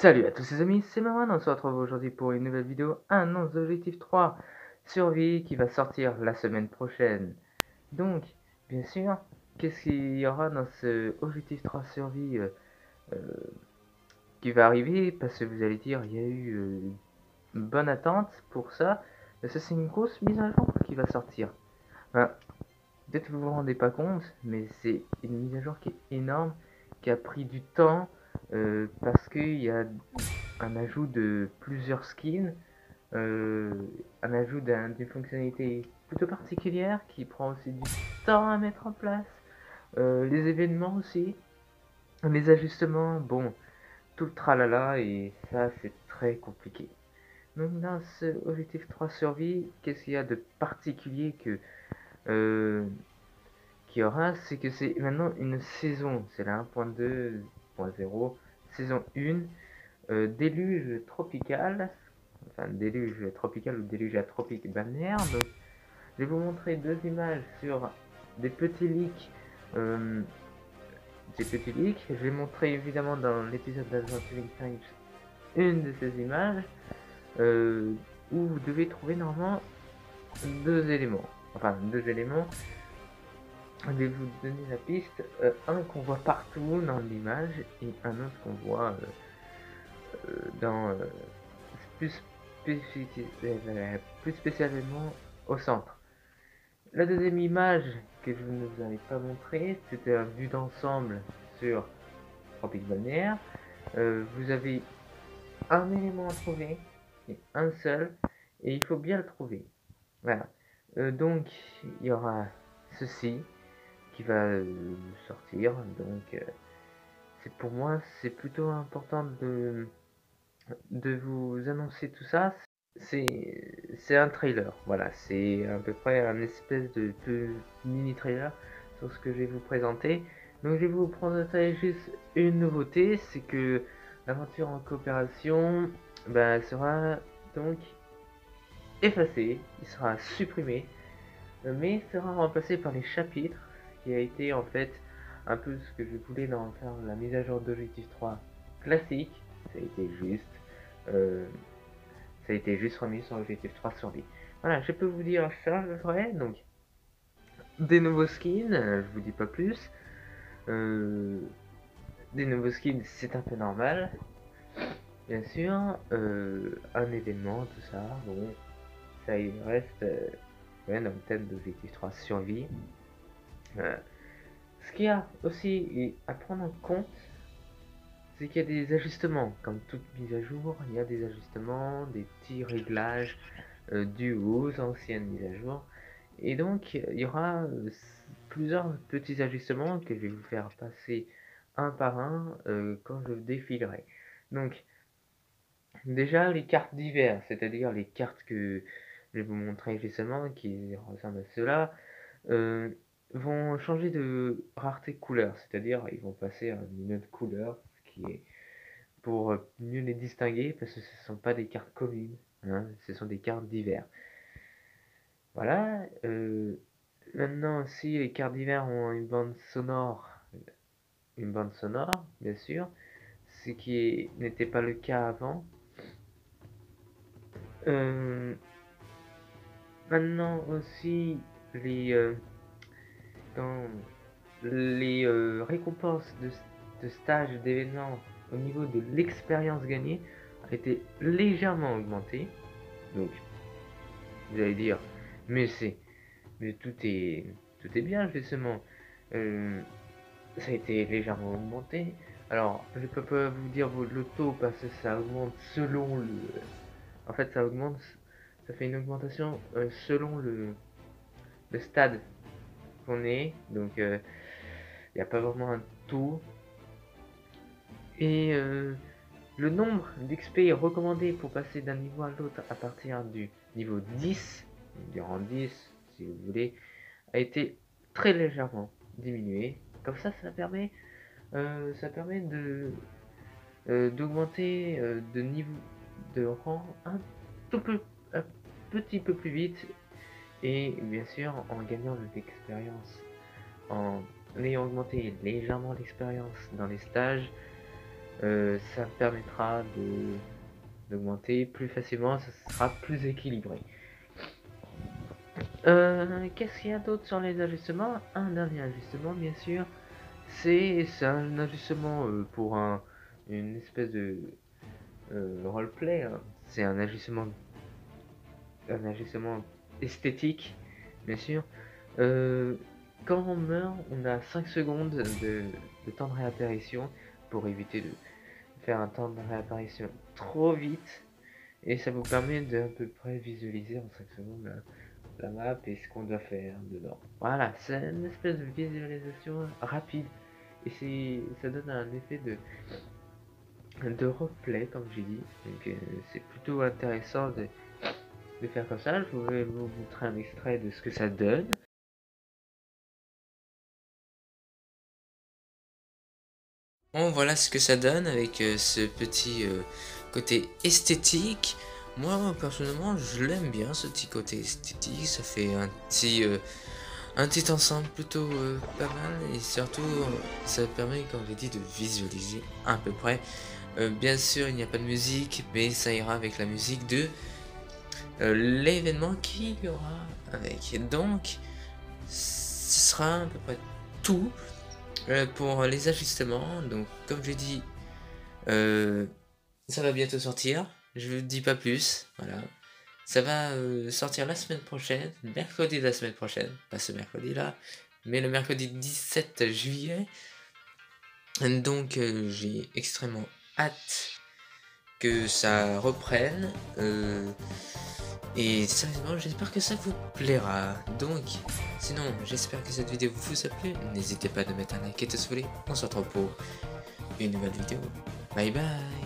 Salut à tous les amis, c'est Marwan, on se retrouve aujourd'hui pour une nouvelle vidéo, annonce d'objectif 3, survie qui va sortir la semaine prochaine. Donc, bien sûr, qu'est-ce qu'il y aura dans ce objectif 3 survie euh, euh, qui va arriver? Parce que vous allez dire, il y a eu euh, une bonne attente pour ça, ça c'est une grosse mise à jour qui va sortir. Peut-être vous vous rendez pas compte, mais c'est une mise à jour qui est énorme, qui a pris du temps, euh, parce qu'il y a un ajout de plusieurs skins, euh, un ajout d'une fonctionnalité plutôt particulière qui prend aussi du temps à mettre en place, euh, les événements aussi, les ajustements, bon, tout le tralala et ça c'est très compliqué. Donc dans ce objectif 3 survie, qu'est-ce qu'il y a de particulier que qu'il y aura, c'est que c'est maintenant une saison, c'est la 1.2 saison 1, euh, déluge tropical, enfin déluge tropical ou déluge à tropique balnéaire. Donc, je vais vous montrer deux images sur des petits leaks. Euh, des petits leaks. Je vais montrer évidemment dans l'épisode d'Adventure Times une de ces images euh, où vous devez trouver normalement deux éléments. Enfin, deux éléments je vais vous donner la piste. Euh, un qu'on voit partout dans l'image et un autre qu'on voit euh, euh, dans plus, plus spécialement au centre. La deuxième image que je ne vous avais pas montré, c'était un vue d'ensemble sur Tropic Balnéaire. vous avez un élément à trouver, et un seul, et il faut bien le trouver. Voilà. donc, il y aura ceci va euh, sortir. Donc, euh, c'est pour moi, c'est plutôt important de, de vous annoncer tout ça. C'est un trailer, voilà, c'est à peu près un espèce de, mini trailer sur ce que je vais vous présenter. Donc je vais vous présenter juste une nouveauté, c'est que l'aventure en coopération ben, sera donc effacée, il sera supprimé, mais sera remplacé par les chapitres qui a été en fait un peu ce que je voulais dans faire la mise à jour d'objectif 3 classique. Ça a été juste. Euh, ça a été juste remis sur objectif 3 survie. Voilà, je peux vous dire ça, vrai. Donc, des nouveaux skins, je vous dis pas plus. Euh, des nouveaux skins, c'est un peu normal. Bien sûr, euh, un événement, tout ça, bon, ça il reste dans le thème d'objectif 3 survie. Euh, ce qu'il y a aussi à prendre en compte, c'est qu'il y a des ajustements. Comme toute mise à jour, il y a des ajustements, des petits réglages euh, dus aux anciennes mises à jour. Et donc, il y aura euh, plusieurs petits ajustements que je vais vous faire passer un par un quand je défilerai. Donc, déjà les cartes d'hiver, c'est-à-dire les cartes que je vais vous montrer justement, qui ressemblent à cela vont changer de rareté couleur, c'est-à-dire ils vont passer à une autre couleur, qui est pour mieux les distinguer, parce que ce ne sont pas des cartes communes, hein, ce sont des cartes d'hiver. Voilà. Euh, maintenant aussi, les cartes d'hiver ont une bande sonore, une bande sonore, bien sûr, ce qui n'était pas le cas avant. Euh, maintenant aussi, les euh, les euh, récompenses de, de stage d'événements au niveau de l'expérience gagnée a été légèrement augmentée. Donc, vous allez dire, mais c'est, mais tout est, tout est bien justement. Euh, ça a été légèrement augmenté. Alors, je peux pas vous dire le taux parce que ça augmente selon le. En fait, ça augmente, ça fait une augmentation euh, selon le, le stade est. Donc, il euh, n'y a pas vraiment un taux. Et euh, le nombre d'XP recommandé pour passer d'un niveau à l'autre à partir du niveau 10, du rang 10 si vous voulez, a été très légèrement diminué. Comme ça, ça permet, euh, ça permet de d'augmenter de niveau de rang un tout peu, un petit peu plus vite et bien sûr, en gagnant de l'expérience, en ayant augmenté légèrement l'expérience dans les stages, euh, ça permettra de d'augmenter plus facilement, ça sera plus équilibré. Euh, qu'est-ce qu'il y a d'autre sur les ajustements? Un dernier ajustement, bien sûr, c'est un ajustement euh, pour un, une espèce de roleplay. Hein. C'est un ajustement, un ajustement esthétique, bien sûr. quand on meurt, on a 5 secondes de, temps de réapparition pour éviter de faire un temps de réapparition trop vite et ça vous permet de à peu près visualiser en 5 secondes la, map et ce qu'on doit faire dedans. Voilà, c'est une espèce de visualisation rapide et ça donne un effet de de replay comme j'ai dit. Donc euh, c'est plutôt intéressant de, de faire comme ça. Je vais vous montrer un extrait de ce que ça donne. Bon, voilà ce que ça donne avec euh, ce petit euh, côté esthétique. Moi, personnellement, je l'aime bien, ce petit côté esthétique. Ça fait un petit, euh, un petit ensemble plutôt pas mal. Et surtout, ça permet, comme j'ai dit, de visualiser à peu près. bien sûr, il n'y a pas de musique, mais ça ira avec la musique de l'événement qu'il y aura avec. Donc, ce sera à peu près tout. Euh, pour les ajustements, donc comme je dis, euh, ça va bientôt sortir. Je ne dis pas plus. Voilà. Ça va euh, sortir la semaine prochaine, mercredi de la semaine prochaine. Pas ce mercredi là, mais le mercredi 17 juillet. Donc j'ai extrêmement hâte que ça reprenne. Et sérieusement, j'espère que ça vous plaira. Donc, sinon, j'espère que cette vidéo vous a plu. N'hésitez pas à mettre un like et de se On se retrouve pour une nouvelle vidéo. Bye bye